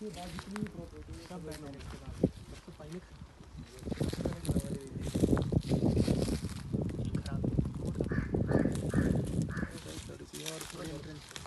इसके बाद जितनी प्रॉपर्टी सब बैन है। इसके बाद तो फाइनल खराब और पूरा एंट्रेंस